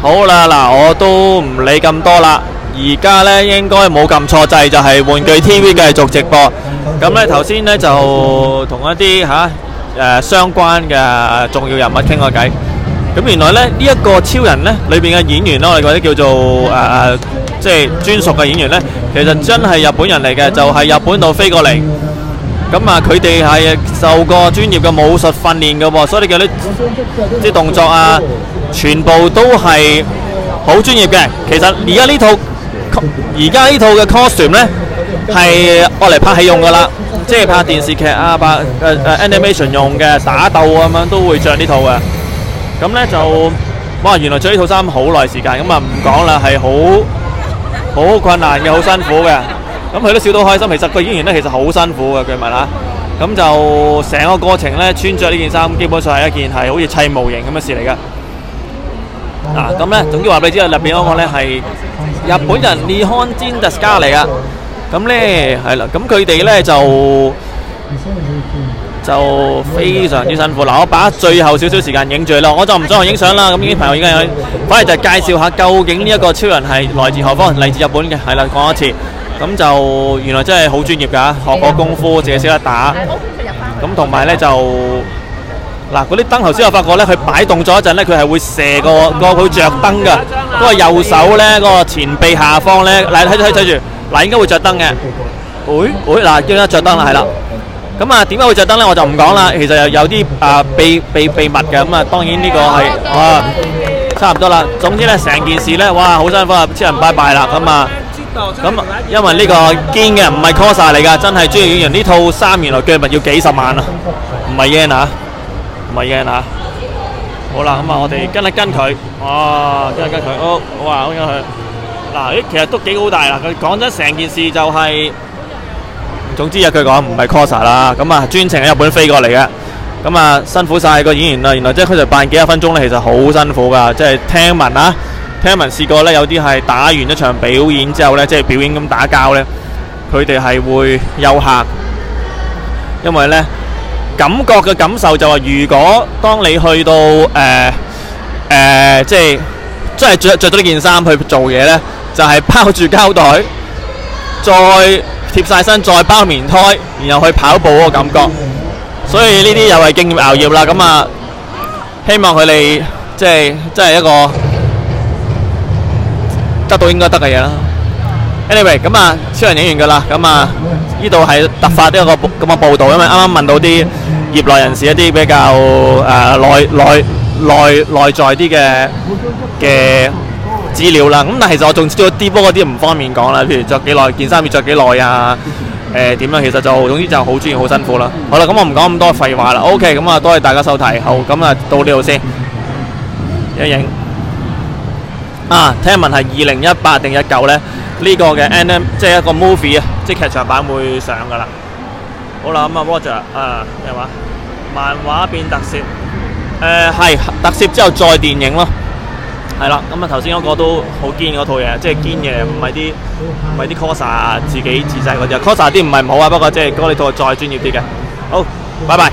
好啦，嗱，我都唔理咁多啦。而家呢應該冇撳錯掣，就係玩具 TV 繼續直播。咁呢頭先呢就同一啲嚇誒相關嘅重要人物傾個偈。咁原來咧呢一個超人呢裏面嘅演員啦，我哋或者叫做誒即係專屬嘅演員呢，其實真係日本人嚟嘅，就係日本度飛過嚟。咁啊，佢哋係受過專業嘅武術訓練嘅喎，所以你見到啲啲動作啊，全部都係好專業嘅。其實而家呢套而家呢套嘅 costume 咧係愛嚟拍戲用噶啦，即係拍電視劇啊、拍誒誒 animation 用嘅打鬥咁樣都會着呢套嘅。咁咧就哇，原來着呢套衫好耐時間，咁啊唔講啦，係好好困難嘅，好辛苦嘅。咁佢都笑到開心，其實個演員咧其實好辛苦嘅，據聞啦。咁就成個過程咧，穿着呢件衫基本上係一件係好似砌模型咁嘅事嚟㗎。嗱，咁咧總之話俾你知啊，入邊嗰個咧係日本人 Nihon Jindeska 嚟噶。咁咧係啦，咁佢哋咧就就非常之辛苦。嗱，我把最後少少時間影住啦，我就唔再影相啦。咁呢啲朋友已經有，反而就介紹下究竟呢一個超人係來自何方，嚟自日本嘅。係啦，講一次。咁就原來真係好專業㗎，學過功夫，自己識得打。咁同埋咧就嗱，嗰啲燈頭先我發覺咧，佢擺動咗一陣咧，佢係會射個個佢着燈㗎。嗰個右手咧，嗰個前臂下方咧，嗱睇睇睇住，嗱應該會着燈嘅。會會嗱，應該着燈啦，係啦。咁啊，點解會着燈咧？我就唔講啦。其實又有啲啊秘秘秘密嘅。咁啊，當然呢個係啊差唔多啦。總之咧，成件事咧，哇，好辛苦啊！超人拜拜啦，咁啊〜咁因為呢個堅嘅唔係 coser 嚟㗎，真係專業演員。呢套衫原來據聞要幾十萬啊，唔係 yen 啊，唔係 yen 啊。好啦，咁啊，我哋跟一跟佢，哇，跟一跟佢，好，好啊，跟佢。嗱，誒，其實都幾好大啦。佢講真，成件事就係，總之啊，佢講唔係 coser 啦。咁啊，專程喺日本飛過嚟嘅。咁啊，辛苦晒個演員啦。原來即係佢就扮幾十分鐘咧，其實好辛苦㗎。即係聽聞啊。聽聞試過咧，有啲係打完一場表演之後咧，即係表演咁打交咧，佢哋係會休克，因為咧感覺嘅感受就話，如果當你去到誒誒，即係即係著著咗呢件衫去做嘢咧，就係包住膠袋，再貼曬身，再包棉胎，然後去跑步嗰個感覺。所以呢啲又係敬業熬業啦。咁啊，希望佢哋即係即係一個。得到應該得嘅嘢啦。Anyway，咁啊，超人影完㗎啦。咁啊，呢度係突發一個咁嘅報導，因為啱啱問到啲業內人士一啲比較誒內內內內在啲嘅嘅資料啦。咁但係其實我仲知道啲，不過啲唔方便講啦。譬如着幾耐，件衫要着幾耐啊？誒點樣？其實就總之就好專業，好辛苦啦。好啦，咁我唔講咁多廢話啦。OK，咁啊，多謝大家收睇。好，咁啊，到呢度先，一影。啊！聽聞係二零一八定一九咧，呢個嘅 N M 即係一個 movie 啊，即係劇場版會上噶啦。好啦，咁啊，Roger 啊咩話？漫畫變特攝，誒係特攝之後再電影咯。係啦，咁啊頭先嗰個都好堅嗰套嘢，即係堅嘅，唔係啲唔係啲 coser 自己自製嗰啲。coser 啲唔係唔好啊，不過即係嗰套再專業啲嘅。好，拜拜。